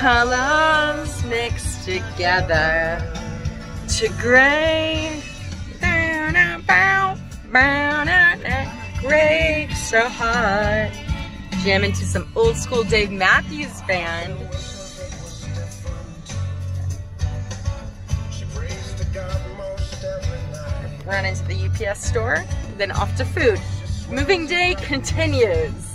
colors mixed together to gray. Gray so hot. Jam into some old school Dave Matthews Band. Run into the UPS store, then off to food. Moving day continues.